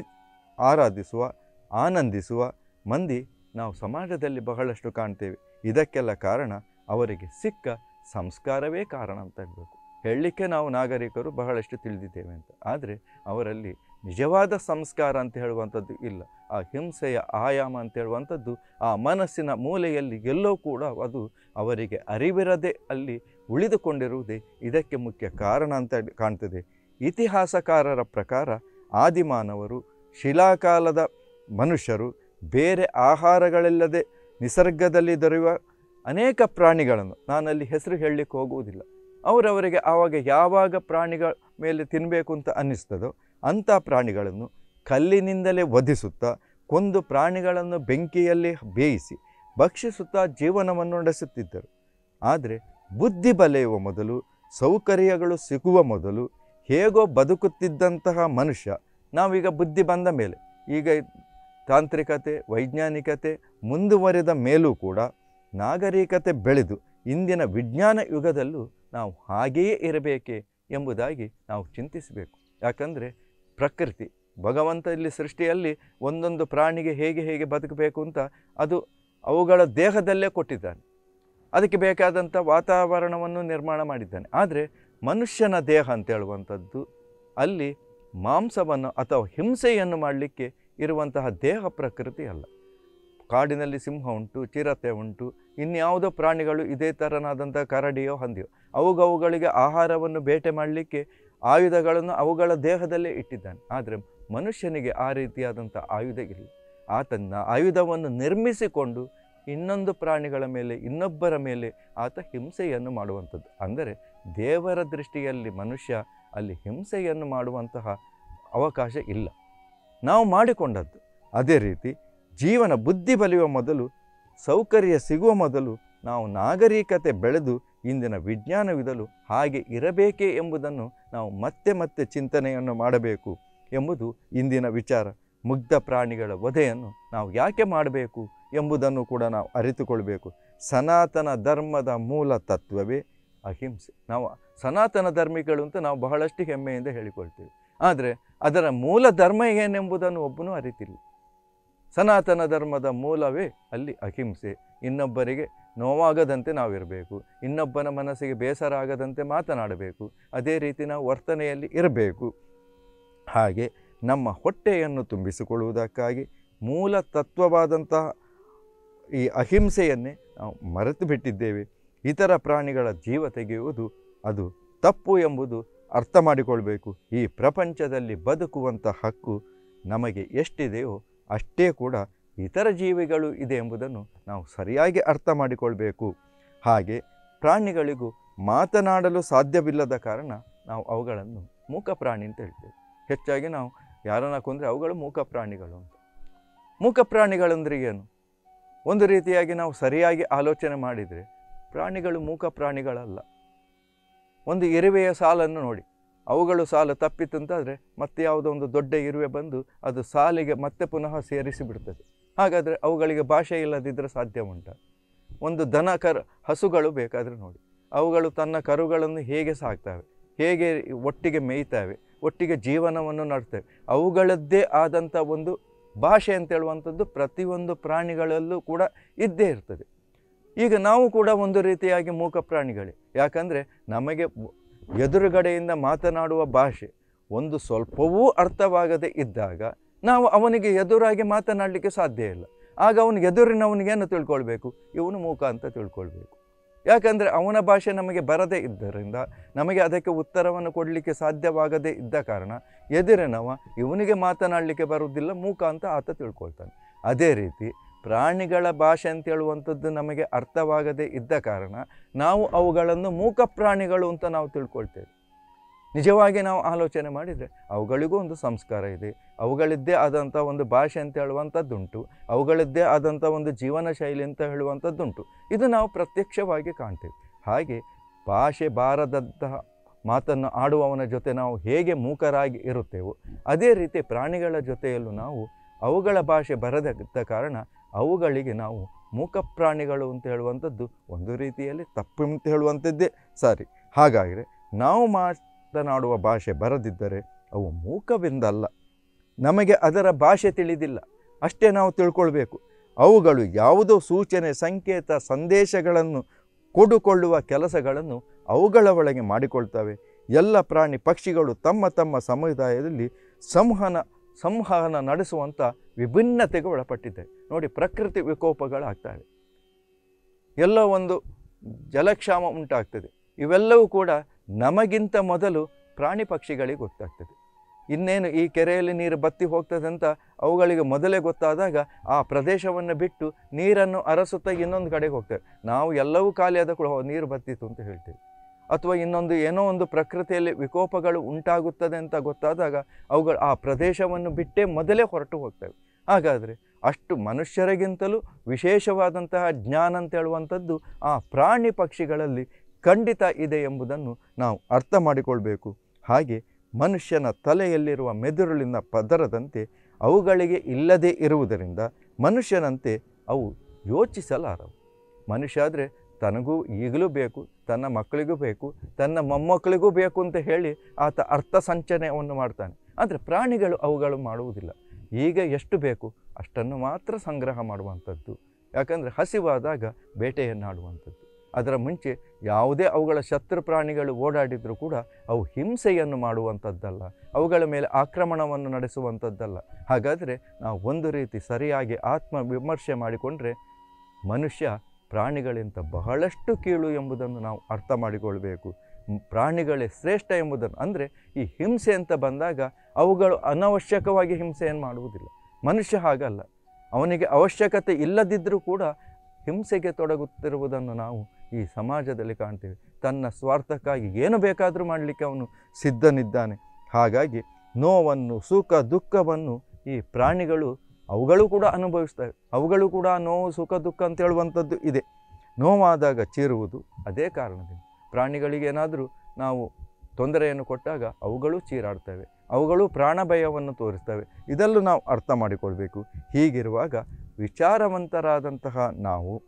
ಆರಾಧಿಸುವ, ಆನಂದಿಸುವ ಮಂದಿ ನಾವು ಸಮಾಜದಲ್ಲಿ ಬಹಳಷ್ಟು ಕಾಣ್ತೇವೆ. ಇದಕ್ಕೆಲ್ಲ ಕಾರಣ ಅವರಿಗೆ ಸಿಕ್ಕ ಸಂಸ್ಕಾರವೇ ಕಾರಣ ಅಂತ ಹೇಳಬೇಕು. ಹೇಳಲಿಕ್ಕೆ ನಾವು ನಾಗರಿಕರು ಬಹಳಷ್ಟು ತಿಳಿದಿದ್ದೇವೆ ಅಂತ. ಆದರೆ ಅವರಲ್ಲಿ ನಿಜವಾದ ಸಂಸ್ಕಾರ ಅಂತ ಹೇಳುವಂಥದ್ದು ಇಲ್ಲ. ಆ ಹಿಂಸೆಯ ಆಯಾಮ ಅಂತ ಹೇಳುವಂಥದ್ದು, ಆ ಮನಸ್ಸಿನ ಮೂಲೆಯಲ್ಲಿ ಎಲ್ಲೋ ಕೂಡ ಅದು ಅವರಿಗೆ ಅರಿವಿರದೆ ಅಲ್ಲಿ ಉಳಿದುಕೊಂಡಿರುವುದೇ ಇದಕ್ಕೆ ಮುಖ್ಯ ಕಾರಣ ಅಂತ ಕಾಣ್ತದೆ. ಇತಿಹಾಸಕಾರರ ಪ್ರಕಾರ ಆದಿಮಾನವರು ಶಿಲಾಕಾಲದ ಮನುಷ್ಯರು ಬೇರೆ ಆಹಾರಗಳಿಲ್ಲದೆ ನಿಸರ್ಗದಲ್ಲಿ ದೊರೆಯುವ ಅನೇಕ ಪ್ರಾಣಿಗಳನ್ನು, ನಾನಲ್ಲಿ ಹೆಸರು ಹೇಳಲಿಕ್ಕೆ ಹೋಗುವುದಿಲ್ಲ. ಅವರವರಿಗೆ ಆವಾಗ ಯಾವಾಗ ಪ್ರಾಣಿಗಳ ಮೇಲೆ ತಿನ್ನಬೇಕು ಅಂತ ಅನ್ನಿಸ್ತದೋ ಅಂಥ ಪ್ರಾಣಿಗಳನ್ನು ಕಲ್ಲಿನಿಂದಲೇ ವಧಿಸುತ್ತಾ, ಕೊಂದು ಪ್ರಾಣಿಗಳನ್ನು ಬೆಂಕಿಯಲ್ಲಿ ಬೇಯಿಸಿ ಭಕ್ಷಿಸುತ್ತಾ ಜೀವನವನ್ನು ನಡೆಸುತ್ತಿದ್ದರು. ಆದರೆ ಬುದ್ಧಿ ಬಲೆಯುವ ಮೊದಲು, ಸೌಕರ್ಯಗಳು ಸಿಗುವ ಮೊದಲು, ಹೇಗೋ ಬದುಕುತ್ತಿದ್ದಂತಹ ಮನುಷ್ಯ, ನಾವೀಗ ಬುದ್ಧಿ ಬಂದ ಮೇಲೆ, ಈಗ ತಾಂತ್ರಿಕತೆ, ವೈಜ್ಞಾನಿಕತೆ ಮುಂದುವರೆದ ಮೇಲೂ ಕೂಡ ನಾಗರಿಕತೆ ಬೆಳೆದು ಇಂದಿನ ವಿಜ್ಞಾನ ಯುಗದಲ್ಲೂ ನಾವು ಹಾಗೆಯೇ ಇರಬೇಕೆ ಎಂಬುದಾಗಿ ನಾವು ಚಿಂತಿಸಬೇಕು. ಯಾಕಂದರೆ ಪ್ರಕೃತಿ ಭಗವಂತನಲ್ಲಿ ಸೃಷ್ಟಿಯಲ್ಲಿ ಒಂದೊಂದು ಪ್ರಾಣಿಗೆ ಹೇಗೆ ಹೇಗೆ ಬದುಕಬೇಕು ಅಂತ ಅದು ಅವುಗಳ ದೇಹದಲ್ಲೇ ಕೊಟ್ಟಿದ್ದಾನೆ. ಅದಕ್ಕೆ ಬೇಕಾದಂಥ ವಾತಾವರಣವನ್ನು ನಿರ್ಮಾಣ ಮಾಡಿದ್ದಾನೆ. ಆದರೆ ಮನುಷ್ಯನ ದೇಹ ಅಂತ ಹೇಳುವಂಥದ್ದು ಅಲ್ಲಿ ಮಾಂಸವನ್ನು ಅಥವಾ ಹಿಂಸೆಯನ್ನು ಮಾಡಲಿಕ್ಕೆ ಇರುವಂತಹ ದೇಹ ಪ್ರಕೃತಿ ಅಲ್ಲ. ಕಾಡಿನಲ್ಲಿ ಸಿಂಹ ಉಂಟು, ಚಿರತೆ ಉಂಟು, ಇನ್ಯಾವುದೋ ಪ್ರಾಣಿಗಳು ಇದೇ ಥರನಾದಂಥ ಕರಡಿಯೋ ಹಂದಿಯೋ, ಅವುಗವುಗಳಿಗೆ ಆಹಾರವನ್ನು ಬೇಟೆ ಮಾಡಲಿಕ್ಕೆ ಆಯುಧಗಳನ್ನು ಅವುಗಳ ದೇಹದಲ್ಲೇ ಇಟ್ಟಿದ್ದಾನೆ. ಆದರೆ ಮನುಷ್ಯನಿಗೆ ಆ ರೀತಿಯಾದಂಥ ಆಯುಧ ಇಲ್ಲ. ಆತನ ಆಯುಧವನ್ನು ನಿರ್ಮಿಸಿಕೊಂಡು ಇನ್ನೊಂದು ಪ್ರಾಣಿಗಳ ಮೇಲೆ, ಇನ್ನೊಬ್ಬರ ಮೇಲೆ ಆತ ಹಿಂಸೆಯನ್ನು ಮಾಡುವಂಥದ್ದು. ಅಂದರೆ ದೇವರ ದೃಷ್ಟಿಯಲ್ಲಿ ಮನುಷ್ಯ ಅಲ್ಲಿ ಹಿಂಸೆಯನ್ನು ಮಾಡುವಂತಹ ಅವಕಾಶ ಇಲ್ಲ. ನಾವು ಮಾಡಿಕೊಂಡದ್ದು ಅದೇ ರೀತಿ ಜೀವನ ಬುದ್ಧಿ ಬಲಿಯುವ ಮೊದಲು, ಸೌಕರ್ಯ ಸಿಗುವ ಮೊದಲು ನಾವು ನಾಗರಿಕತೆ ಬೆಳೆದು ಇಂದಿನ ವಿಜ್ಞಾನವಿದಲು ಹಾಗೆ ಇರಬೇಕೇ ಎಂಬುದನ್ನು ನಾವು ಮತ್ತೆ ಮತ್ತೆ ಚಿಂತನೆಯನ್ನು ಮಾಡಬೇಕು ಎಂಬುದು ಇಂದಿನ ವಿಚಾರ. ಮುಗ್ಧ ಪ್ರಾಣಿಗಳ ವಧೆಯನ್ನು ನಾವು ಯಾಕೆ ಮಾಡಬೇಕು ಎಂಬುದನ್ನು ಕೂಡ ನಾವು ಅರಿತುಕೊಳ್ಬೇಕು. ಸನಾತನ ಧರ್ಮದ ಮೂಲ ತತ್ವವೇ ಅಹಿಂಸೆ. ನಾವು ಸನಾತನ ಧರ್ಮಿಗಳು ಅಂತ ನಾವು ಬಹಳಷ್ಟು ಹೆಮ್ಮೆಯಿಂದ ಹೇಳಿಕೊಳ್ತೇವೆ. ಆದರೆ ಅದರ ಮೂಲ ಧರ್ಮ ಏನೆಂಬುದನ್ನು ಒಬ್ಬನೂ ಅರಿತಿಲ್ಲ. ಸನಾತನ ಧರ್ಮದ ಮೂಲವೇ ಅಲ್ಲಿ ಅಹಿಂಸೆ. ಇನ್ನೊಬ್ಬರಿಗೆ ನೋವಾಗದಂತೆ ನಾವಿರಬೇಕು. ಇನ್ನೊಬ್ಬನ ಮನಸ್ಸಿಗೆ ಬೇಸರ ಆಗದಂತೆ ಮಾತನಾಡಬೇಕು. ಅದೇ ರೀತಿ ನಾವು ವರ್ತನೆಯಲ್ಲಿ ಇರಬೇಕು. ಹಾಗೆ ನಮ್ಮ ಹೊಟ್ಟೆಯನ್ನು ತುಂಬಿಸಿಕೊಳ್ಳುವುದಕ್ಕಾಗಿ ಮೂಲ ತತ್ವವಾದಂತಹ ಈ ಅಹಿಂಸೆಯನ್ನೇ ನಾವು ಮರೆತು ಬಿಟ್ಟಿದ್ದೇವೆ. ಇತರ ಪ್ರಾಣಿಗಳ ಜೀವ ತೆಗೆಯುವುದು ಅದು ತಪ್ಪು ಎಂಬುದು ಅರ್ಥ ಮಾಡಿಕೊಳ್ಬೇಕು. ಈ ಪ್ರಪಂಚದಲ್ಲಿ ಬದುಕುವಂಥ ಹಕ್ಕು ನಮಗೆ ಎಷ್ಟಿದೆಯೋ ಅಷ್ಟೇ ಕೂಡ ಇತರ ಜೀವಿಗಳು ಇದೆ ಎಂಬುದನ್ನು ನಾವು ಸರಿಯಾಗಿ ಅರ್ಥ ಮಾಡಿಕೊಳ್ಬೇಕು. ಹಾಗೆ ಪ್ರಾಣಿಗಳಿಗೂ ಮಾತನಾಡಲು ಸಾಧ್ಯವಿಲ್ಲದ ಕಾರಣ ನಾವು ಅವುಗಳನ್ನು ಮೂಕ ಪ್ರಾಣಿ ಅಂತ ಹೇಳ್ತೇವೆ. ಹೆಚ್ಚಾಗಿ ನಾವು ಯಾರನ್ನ ಕೊಂದರೆ ಅವುಗಳು ಮೂಕ ಪ್ರಾಣಿಗಳು ಅಂತ. ಮೂಕ ಪ್ರಾಣಿಗಳಂದ್ರೆ ಏನು? ಒಂದು ರೀತಿಯಾಗಿ ನಾವು ಸರಿಯಾಗಿ ಆಲೋಚನೆ ಮಾಡಿದರೆ ಪ್ರಾಣಿಗಳು ಮೂಕ ಪ್ರಾಣಿಗಳಲ್ಲ. ಒಂದು ಇರುವೆಯ ಸಾಲನ್ನು ನೋಡಿ. ಅವುಗಳು ಸಾಲ ತಪ್ಪಿತು ಅಂತಾದರೆ ಮತ್ತೆ ಯಾವುದೋ ಒಂದು ದೊಡ್ಡ ಇರುವೆ ಬಂದು ಅದು ಸಾಲಿಗೆ ಮತ್ತೆ ಪುನಃ ಸೇರಿಸಿ ಬಿಡ್ತದೆ. ಹಾಗಾದರೆ ಅವುಗಳಿಗೆ ಭಾಷೆ ಇಲ್ಲದಿದ್ದರೆ ಸಾಧ್ಯ ಉಂಟ. ಒಂದು ದನ ಕರು, ಹಸುಗಳು ಬೇಕಾದರೆ ನೋಡಿ. ಅವುಗಳು ತನ್ನ ಕರುಗಳನ್ನು ಹೇಗೆ ಸಾಕ್ತವೆ? ಹೇಗೆ ಒಟ್ಟಿಗೆ ಮೇಯ್ತವೆ? ಒಟ್ಟಿಗೆ ಜೀವನವನ್ನು ನಡ್ತವೆ ಅವುಗಳದ್ದೇ ಆದಂಥ ಒಂದು ಭಾಷೆ ಅಂತ ಹೇಳುವಂಥದ್ದು ಪ್ರತಿಯೊಂದು ಪ್ರಾಣಿಗಳಲ್ಲೂ ಕೂಡ ಇದ್ದೇ ಇರ್ತದೆ. ಈಗ ನಾವು ಕೂಡ ಒಂದು ರೀತಿಯಾಗಿ ಮೂಕ ಪ್ರಾಣಿಗಳೇ. ಯಾಕಂದರೆ ನಮಗೆ ಎದುರುಗಡೆಯಿಂದ ಮಾತನಾಡುವ ಭಾಷೆ ಒಂದು ಸ್ವಲ್ಪವೂ ಅರ್ಥವಾಗದೇ ಇದ್ದಾಗ ನಾವು ಅವನಿಗೆ ಎದುರಾಗಿ ಮಾತನಾಡಲಿಕ್ಕೆ ಸಾಧ್ಯ ಇಲ್ಲ. ಆಗ ಅವನು ಎದುರಿನವನಿಗೇನು ತಿಳ್ಕೊಳ್ಬೇಕು? ಇವನು ಮೂಕ ಅಂತ ತಿಳ್ಕೊಳ್ಬೇಕು. ಯಾಕಂದರೆ ಅವನ ಭಾಷೆ ನಮಗೆ ಬರದೇ ಇದ್ದರಿಂದ ನಮಗೆ ಅದಕ್ಕೆ ಉತ್ತರವನ್ನು ಕೊಡಲಿಕ್ಕೆ ಸಾಧ್ಯವಾಗದೇ ಇದ್ದ ಕಾರಣ ಎದುರಿನವ ಇವನಿಗೆ ಮಾತನಾಡಲಿಕ್ಕೆ ಬರುವುದಿಲ್ಲ, ಮೂಕ ಅಂತ ಆತ ತಿಳ್ಕೊಳ್ತಾನೆ. ಅದೇ ರೀತಿ ಪ್ರಾಣಿಗಳ ಭಾಷೆ ಅಂತ ಹೇಳುವಂಥದ್ದು ನಮಗೆ ಅರ್ಥವಾಗದೇ ಇದ್ದ ಕಾರಣ ನಾವು ಅವುಗಳನ್ನು ಮೂಕ ಪ್ರಾಣಿಗಳು ಅಂತ ನಾವು ತಿಳ್ಕೊಳ್ತೇವೆ. ನಿಜವಾಗಿ ನಾವು ಆಲೋಚನೆ ಮಾಡಿದರೆ ಅವುಗಳಿಗೂ ಒಂದು ಸಂಸ್ಕಾರ ಇದೆ. ಅವುಗಳಿದ್ದೇ ಆದಂಥ ಒಂದು ಭಾಷೆ ಅಂತ ಹೇಳುವಂಥದ್ದುಂಟು. ಅವುಗಳಿದ್ದೇ ಆದಂಥ ಒಂದು ಜೀವನ ಶೈಲಿ ಅಂತ ಹೇಳುವಂಥದ್ದುಂಟು. ಇದು ನಾವು ಪ್ರತ್ಯಕ್ಷವಾಗಿ ಕಾಣ್ತೇವೆ. ಹಾಗೆ ಭಾಷೆ ಬಾರದಂತಹ ಮಾತನ್ನು ಆಡುವವನ ಜೊತೆ ನಾವು ಹೇಗೆ ಮೂಕರಾಗಿ ಇರುತ್ತೇವೋ, ಅದೇ ರೀತಿ ಪ್ರಾಣಿಗಳ ಜೊತೆಯಲ್ಲೂ ನಾವು ಅವುಗಳ ಭಾಷೆ ಬರದ ಕಾರಣ ಅವುಗಳಿಗೆ ನಾವು ಮೂಕ ಪ್ರಾಣಿಗಳು ಅಂತ ಹೇಳುವಂಥದ್ದು ಒಂದು ರೀತಿಯಲ್ಲಿ ತಪ್ಪು ಅಂತ ಹೇಳುವಂಥದ್ದೇ. ಸರಿ, ಹಾಗಾದರೆ ನಾವು ಮಾತನಾಡುವ ಭಾಷೆ ಬರದಿದ್ದರೆ ಅವು ಮೂಕವೆಂದಲ್ಲ. ನಮಗೆ ಅದರ ಭಾಷೆ ತಿಳಿದಿಲ್ಲ. ಅಷ್ಟೇ ನಾವು ತಿಳ್ಕೊಳ್ಬೇಕು. ಅವುಗಳು ಯಾವುದೋ ಸೂಚನೆ, ಸಂಕೇತ, ಸಂದೇಶಗಳನ್ನು ಕೊಡುಕೊಳ್ಳುವ ಕೆಲಸಗಳನ್ನು ಅವುಗಳ ಒಳಗೆ ಮಾಡಿಕೊಳ್ತವೆ. ಎಲ್ಲ ಪ್ರಾಣಿ ಪಕ್ಷಿಗಳು ತಮ್ಮ ತಮ್ಮ ಸಮುದಾಯದಲ್ಲಿ ಸಂವಹನ ಸಂವಹನ ನಡೆಸುವಂಥ ವಿಭಿನ್ನತೆಗೆ ಒಳಪಟ್ಟಿದೆ. ನೋಡಿ, ಪ್ರಕೃತಿ ವಿಕೋಪಗಳಾಗ್ತವೆ. ಎಲ್ಲೋ ಒಂದು ಜಲಕ್ಷಾಮ ಉಂಟಾಗ್ತದೆ. ಇವೆಲ್ಲವೂ ಕೂಡ ನಮಗಿಂತ ಮೊದಲು ಪ್ರಾಣಿ ಪಕ್ಷಿಗಳಿಗೆ ಗೊತ್ತಾಗ್ತದೆ. ಇನ್ನೇನು ಈ ಕೆರೆಯಲ್ಲಿ ನೀರು ಬತ್ತಿ ಹೋಗ್ತದೆ ಅಂತ ಅವುಗಳಿಗೆ ಮೊದಲೇ ಗೊತ್ತಾದಾಗ ಆ ಪ್ರದೇಶವನ್ನು ಬಿಟ್ಟು ನೀರನ್ನು ಅರಸುತ್ತಾ ಇನ್ನೊಂದು ಕಡೆಗೆ ಹೋಗ್ತೇವೆ. ನಾವು ಎಲ್ಲವೂ ಖಾಲಿ ಕೂಡ ನೀರು ಬತ್ತಿತ್ತು ಅಂತ ಹೇಳ್ತೇವೆ. ಅಥವಾ ಇನ್ನೊಂದು ಏನೋ ಒಂದು ಪ್ರಕೃತಿಯಲ್ಲಿ ವಿಕೋಪಗಳು ಉಂಟಾಗುತ್ತದೆ ಅಂತ ಗೊತ್ತಾದಾಗ ಅವುಗಳು ಆ ಪ್ರದೇಶವನ್ನು ಬಿಟ್ಟೇ ಮೊದಲೇ ಹೊರಟು ಹೋಗ್ತವೆ. ಹಾಗಾದರೆ ಅಷ್ಟು ಮನುಷ್ಯರಿಗಿಂತಲೂ ವಿಶೇಷವಾದಂತಹ ಜ್ಞಾನ ಅಂತ ಹೇಳುವಂಥದ್ದು ಆ ಪ್ರಾಣಿ ಪಕ್ಷಿಗಳಲ್ಲಿ ಖಂಡಿತ ಇದೆ ಎಂಬುದನ್ನು ನಾವು ಅರ್ಥ ಮಾಡಿಕೊಳ್ಬೇಕು. ಹಾಗೆ ಮನುಷ್ಯನ ತಲೆಯಲ್ಲಿರುವ ಮೆದುರುಳಿನ ಪದರದಂತೆ ಅವುಗಳಿಗೆ ಇಲ್ಲದೇ ಇರುವುದರಿಂದ ಮನುಷ್ಯನಂತೆ ಅವು ಯೋಚಿಸಲಾರವು. ಮನುಷ್ಯ ಆದರೆ ತನಗೂ ಈಗಲೂ ಬೇಕು, ತನ್ನ ಮಕ್ಕಳಿಗೂ ಬೇಕು, ತನ್ನ ಮೊಮ್ಮಕ್ಕಳಿಗೂ ಬೇಕು ಅಂತ ಹೇಳಿ ಆತ ಅರ್ಥ ಸಂಚನೆಯನ್ನು ಮಾಡ್ತಾನೆ. ಆದರೆ ಪ್ರಾಣಿಗಳು ಅವುಗಳು ಮಾಡುವುದಿಲ್ಲ. ಈಗ ಎಷ್ಟು ಬೇಕು ಅಷ್ಟನ್ನು ಮಾತ್ರ ಸಂಗ್ರಹ ಮಾಡುವಂಥದ್ದು. ಯಾಕಂದರೆ ಹಸಿವಾದಾಗ ಬೇಟೆಯನ್ನಾಡುವಂಥದ್ದು. ಅದರ ಮುಂಚೆ ಯಾವುದೇ ಅವುಗಳ ಶತ್ರು ಪ್ರಾಣಿಗಳು ಓಡಾಡಿದರೂ ಕೂಡ ಅವು ಹಿಂಸೆಯನ್ನು ಮಾಡುವಂಥದ್ದಲ್ಲ. ಅವುಗಳ ಮೇಲೆ ಆಕ್ರಮಣವನ್ನು ನಡೆಸುವಂಥದ್ದಲ್ಲ. ಹಾಗಾದರೆ ನಾವು ಒಂದು ರೀತಿ ಸರಿಯಾಗಿ ಆತ್ಮ ವಿಮರ್ಶೆ ಮಾಡಿಕೊಂಡ್ರೆ ಮನುಷ್ಯ ಪ್ರಾಣಿಗಳಿಂದ ಬಹಳಷ್ಟು ಕೀಳು ಎಂಬುದನ್ನು ನಾವು ಅರ್ಥ ಮಾಡಿಕೊಳ್ಬೇಕು. ಪ್ರಾಣಿಗಳೇ ಶ್ರೇಷ್ಠ ಎಂಬುದನ್ನು. ಅಂದರೆ ಈ ಹಿಂಸೆ ಅಂತ ಬಂದಾಗ ಅವುಗಳು ಅನವಶ್ಯಕವಾಗಿ ಹಿಂಸೆಯನ್ನು ಮಾಡುವುದಿಲ್ಲ. ಮನುಷ್ಯ ಹಾಗಲ್ಲ. ಅವನಿಗೆ ಅವಶ್ಯಕತೆ ಇಲ್ಲದಿದ್ದರೂ ಕೂಡ ಹಿಂಸೆಗೆ ತೊಡಗುತ್ತಿರುವುದನ್ನು ನಾವು ಈ ಸಮಾಜದಲ್ಲಿ ಕಾಣ್ತೇವೆ. ತನ್ನ ಸ್ವಾರ್ಥಕ್ಕಾಗಿ ಏನು ಬೇಕಾದರೂ ಮಾಡಲಿಕ್ಕೆ ಅವನು ಸಿದ್ಧನಿದ್ದಾನೆ. ಹಾಗಾಗಿ ನೋವನ್ನು, ಸುಖ, ದುಃಖವನ್ನು ಈ ಪ್ರಾಣಿಗಳು ಅವುಗಳು ಕೂಡ ಅನುಭವಿಸ್ತವೆ ಅವುಗಳು ಕೂಡ ನೋವು, ಸುಖ, ದುಃಖ ಅಂತ ಹೇಳುವಂಥದ್ದು ಇದೆ. ನೋವಾದಾಗ ಚೀರುವುದು ಅದೇ ಕಾರಣದಿಂದ. ಪ್ರಾಣಿಗಳಿಗೆ ಏನಾದರೂ ನಾವು ತೊಂದರೆಯನ್ನು ಕೊಟ್ಟಾಗ ಅವುಗಳು ಚೀರಾಡ್ತವೆ. ಅವುಗಳು ಪ್ರಾಣಭಯವನ್ನು ತೋರಿಸ್ತವೆ. ಇದೆಲ್ಲೂ ನಾವು ಅರ್ಥ ಮಾಡಿಕೊಳ್ಬೇಕು. ಹೀಗಿರುವಾಗ ವಿಚಾರವಂತರಾದಂತಹ ನಾವು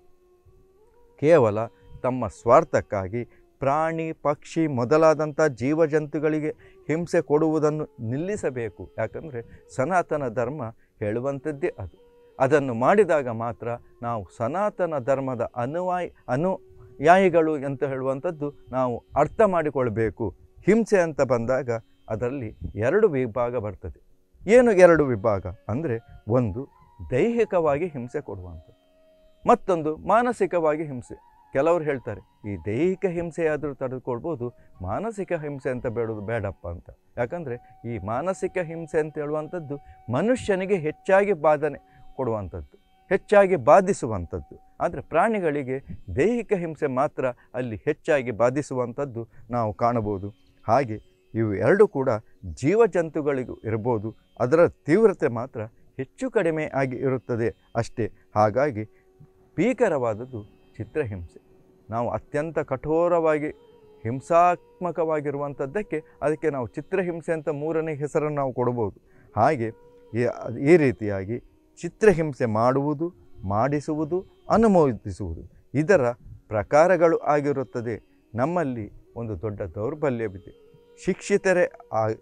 ಕೇವಲ ತಮ್ಮ ಸ್ವಾರ್ಥಕ್ಕಾಗಿ ಪ್ರಾಣಿ, ಪಕ್ಷಿ ಮೊದಲಾದಂಥ ಜೀವಜಂತುಗಳಿಗೆ ಹಿಂಸೆ ಕೊಡುವುದನ್ನು ನಿಲ್ಲಿಸಬೇಕು. ಯಾಕಂದರೆ ಸನಾತನ ಧರ್ಮ ಹೇಳುವಂಥದ್ದೇ ಅದು. ಅದನ್ನು ಮಾಡಿದಾಗ ಮಾತ್ರ ನಾವು ಸನಾತನ ಧರ್ಮದ ಅನುವಾಯಿ ಅನುಯಾಯಿಗಳು ಅಂತ ಹೇಳುವಂಥದ್ದು ನಾವು ಅರ್ಥ ಮಾಡಿಕೊಳ್ಬೇಕು. ಹಿಂಸೆ ಅಂತ ಬಂದಾಗ ಅದರಲ್ಲಿ ಎರಡು ವಿಭಾಗ ಬರ್ತದೆ. ಏನು ಎರಡು ವಿಭಾಗ? ಅಂದರೆ ಒಂದು ದೈಹಿಕವಾಗಿ ಹಿಂಸೆ ಕೊಡುವಂಥದ್ದು. ಮತ್ತೊಂದು ಮಾನಸಿಕವಾಗಿ ಹಿಂಸೆ. ಕೆಲವರು ಹೇಳ್ತಾರೆ, ಈ ದೈಹಿಕ ಹಿಂಸೆಯಾದರೂ ತಡೆದುಕೊಳ್ಬೋದು, ಮಾನಸಿಕ ಹಿಂಸೆ ಅಂತ ಬೇಡೋದು ಬೇಡಪ್ಪ ಅಂತ. ಯಾಕಂದರೆ ಈ ಮಾನಸಿಕ ಹಿಂಸೆ ಅಂತ ಹೇಳುವಂಥದ್ದು ಮನುಷ್ಯನಿಗೆ ಹೆಚ್ಚಾಗಿ ಬಾಧನೆ ಕೊಡುವಂಥದ್ದು, ಹೆಚ್ಚಾಗಿ ಬಾಧಿಸುವಂಥದ್ದು. ಆದರೆ ಪ್ರಾಣಿಗಳಿಗೆ ದೈಹಿಕ ಹಿಂಸೆ ಮಾತ್ರ ಅಲ್ಲಿ ಹೆಚ್ಚಾಗಿ ಬಾಧಿಸುವಂಥದ್ದು ನಾವು ಕಾಣಬಹುದು. ಹಾಗೆ ಇವು ಎರಡು ಕೂಡ ಜೀವಜಂತುಗಳಿಗೂ ಇರ್ಬೋದು, ಅದರ ತೀವ್ರತೆ ಮಾತ್ರ ಹೆಚ್ಚು ಕಡಿಮೆ ಆಗಿ ಇರುತ್ತದೆ ಅಷ್ಟೇ. ಹಾಗಾಗಿ ಭೀಕರವಾದದ್ದು ಚಿತ್ರಹಿಂಸೆ. ನಾವು ಅತ್ಯಂತ ಕಠೋರವಾಗಿ ಹಿಂಸಾತ್ಮಕವಾಗಿರುವಂಥದ್ದಕ್ಕೆ ಅದಕ್ಕೆ ನಾವು ಚಿತ್ರಹಿಂಸೆ ಅಂತ ಮೂರನೇ ಹೆಸರನ್ನು ನಾವು ಕೊಡ್ಬೋದು ಹಾಗೆ ಈ- ರೀತಿಯಾಗಿ ಚಿತ್ರಹಿಂಸೆ ಮಾಡುವುದು, ಮಾಡಿಸುವುದು, ಅನುಮೋದಿಸುವುದು ಇದರ ಪ್ರಕಾರಗಳು ಆಗಿರುತ್ತದೆ. ನಮ್ಮಲ್ಲಿ ಒಂದು ದೊಡ್ಡ ದೌರ್ಬಲ್ಯವಿದೆ ಶಿಕ್ಷಿತರೇ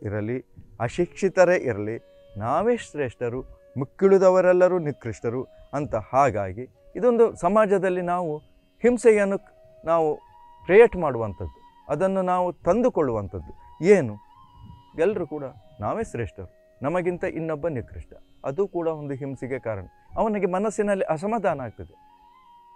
ಇರಲಿ, ಅಶಿಕ್ಷಿತರೇ ಇರಲಿ, ನಾವೇ ಶ್ರೇಷ್ಠರು, ಮುಕ್ಕಿಳಿದವರೆಲ್ಲರೂ ನಿಕೃಷ್ಟರು ಅಂತ ಹಾಗಾಗಿ ಇದೊಂದು ಸಮಾಜದಲ್ಲಿ ನಾವು ಹಿಂಸೆಯನ್ನು ನಾವು ಕ್ರಿಯೇಟ್ ಮಾಡುವಂಥದ್ದು. ಅದನ್ನು ನಾವು ತಂದುಕೊಳ್ಳುವಂಥದ್ದು. ಏನು? ಎಲ್ಲರೂ ಕೂಡ ನಾವೇ ಶ್ರೇಷ್ಠರು. ನಮಗಿಂತ ಇನ್ನೊಬ್ಬ ನಿಕೃಷ್ಟ. ಅದು ಕೂಡ ಒಂದು ಹಿಂಸೆಗೆ ಕಾರಣ. ಅವನಿಗೆ ಮನಸ್ಸಿನಲ್ಲಿ ಅಸಮಾಧಾನ ಆಗ್ತದೆ.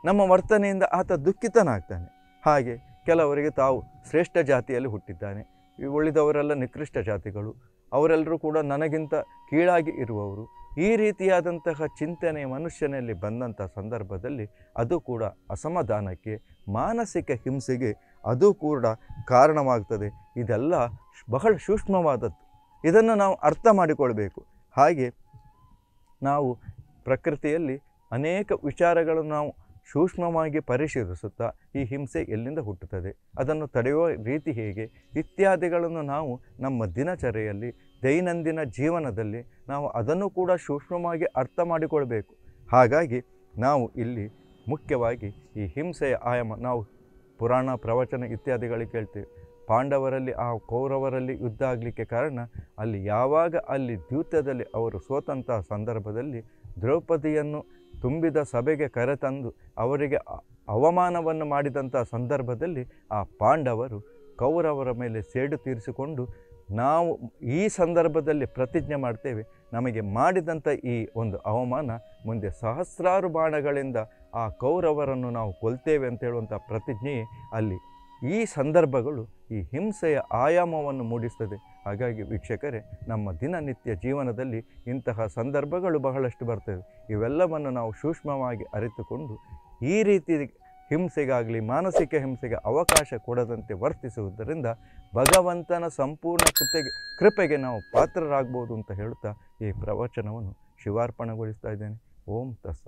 ನಮ್ಮ ವರ್ತನೆಯಿಂದ ಆತ ದುಃಖಿತನಾಗ್ತಾನೆ. ಹಾಗೆ ಕೆಲವರಿಗೆ ತಾವು ಶ್ರೇಷ್ಠ ಜಾತಿಯಲ್ಲಿ ಹುಟ್ಟಿದ್ದಾನೆ. ಉಳಿದವರೆಲ್ಲ ನಿಕೃಷ್ಟ ಜಾತಿಗಳು. ಅವರೆಲ್ಲರೂ ಕೂಡ ನನಗಿಂತ ಕೀಳಾಗಿ ಇರುವವರು. ಈ ರೀತಿಯಾದಂತಹ ಚಿಂತನೆ ಮನುಷ್ಯನಲ್ಲಿ ಬಂದಂಥ ಸಂದರ್ಭದಲ್ಲಿ ಅದು ಕೂಡ ಅಸಮಾಧಾನಕ್ಕೆ, ಮಾನಸಿಕ ಹಿಂಸೆಗೆ ಅದು ಕೂಡ ಕಾರಣವಾಗ್ತದೆ. ಇದೆಲ್ಲ ಬಹಳ ಸೂಕ್ಷ್ಮವಾದದ್ದು. ಇದನ್ನು ನಾವು ಅರ್ಥ ಮಾಡಿಕೊಳ್ಬೇಕು. ಹಾಗೆ ನಾವು ಪ್ರಕೃತಿಯಲ್ಲಿ ಅನೇಕ ವಿಚಾರಗಳನ್ನು ನಾವು ಸೂಕ್ಷ್ಮವಾಗಿ ಪರಿಶೀಲಿಸುತ್ತಾ ಈ ಹಿಂಸೆ ಎಲ್ಲಿಂದ ಹುಟ್ಟುತ್ತದೆ, ಅದನ್ನು ತಡೆಯುವ ರೀತಿ ಹೇಗೆ, ಇತ್ಯಾದಿಗಳನ್ನು ನಾವು ನಮ್ಮ ದಿನಚರಿಯಲ್ಲಿ ದೈನಂದಿನ ಜೀವನದಲ್ಲಿ ನಾವು ಅದನ್ನು ಕೂಡ ಸೂಕ್ಷ್ಮವಾಗಿ ಅರ್ಥ ಮಾಡಿಕೊಳ್ಬೇಕು. ಹಾಗಾಗಿ ನಾವು ಇಲ್ಲಿ ಮುಖ್ಯವಾಗಿ ಈ ಹಿಂಸೆಯ ಆಯಾಮ, ನಾವು ಪುರಾಣ, ಪ್ರವಚನ ಇತ್ಯಾದಿಗಳಿಗೆ ಕೇಳ್ತೀವಿ. ಪಾಂಡವರಲ್ಲಿ, ಆ ಕೌರವರಲ್ಲಿ ಯುದ್ಧ ಆಗಲಿಕ್ಕೆ ಕಾರಣ ಅಲ್ಲಿ ಯಾವಾಗ ಅಲ್ಲಿ ದ್ಯೂತದಲ್ಲಿ ಅವರು ಸೋತಂತಹ ಸಂದರ್ಭದಲ್ಲಿ ದ್ರೌಪದಿಯನ್ನು ತುಂಬಿದ ಸಭೆಗೆ ಕರೆತಂದು ಅವರಿಗೆ ಅವಮಾನವನ್ನು ಮಾಡಿದಂಥ ಸಂದರ್ಭದಲ್ಲಿ ಆ ಪಾಂಡವರು ಕೌರವರ ಮೇಲೆ ಸೇಡು ತೀರಿಸಿಕೊಂಡು ನಾವು ಈ ಸಂದರ್ಭದಲ್ಲಿ ಪ್ರತಿಜ್ಞೆ ಮಾಡ್ತೇವೆ, ನಮಗೆ ಮಾಡಿದಂಥ ಈ ಒಂದು ಅವಮಾನ ಮುಂದೆ ಸಹಸ್ರಾರು ಬಾಣಗಳಿಂದ ಆ ಕೌರವರನ್ನು ನಾವು ಕೊಲ್ತೇವೆ ಅಂತ ಹೇಳುವಂಥ ಪ್ರತಿಜ್ಞೆಯೇ ಅಲ್ಲಿ ಈ ಸಂದರ್ಭಗಳು ಈ ಹಿಂಸೆಯ ಆಯಾಮವನ್ನು ಮೂಡಿಸ್ತದೆ. ಹಾಗಾಗಿ ವೀಕ್ಷಕರೇ, ನಮ್ಮ ದಿನನಿತ್ಯ ಜೀವನದಲ್ಲಿ ಇಂತಹ ಸಂದರ್ಭಗಳು ಬಹಳಷ್ಟು ಬರ್ತವೆ. ಇವೆಲ್ಲವನ್ನು ನಾವು ಸೂಕ್ಷ್ಮವಾಗಿ ಅರಿತುಕೊಂಡು ಈ ರೀತಿ ಹಿಂಸೆಗಾಗಲಿ, ಮಾನಸಿಕ ಹಿಂಸೆಗೆ ಅವಕಾಶ ಕೊಡದಂತೆ ವರ್ತಿಸುವುದರಿಂದ ಭಗವಂತನ ಸಂಪೂರ್ಣ ಕೃತೆಗೆ, ಕೃಪೆಗೆ ನಾವು ಪಾತ್ರರಾಗ್ಬೋದು ಅಂತ ಹೇಳುತ್ತಾ ಈ ಪ್ರವಚನವನ್ನು ಶಿವಾರ್ಪಣೆಗೊಳಿಸ್ತಾ ಇದ್ದೇನೆ. ಓಂ ತಸ್ಸ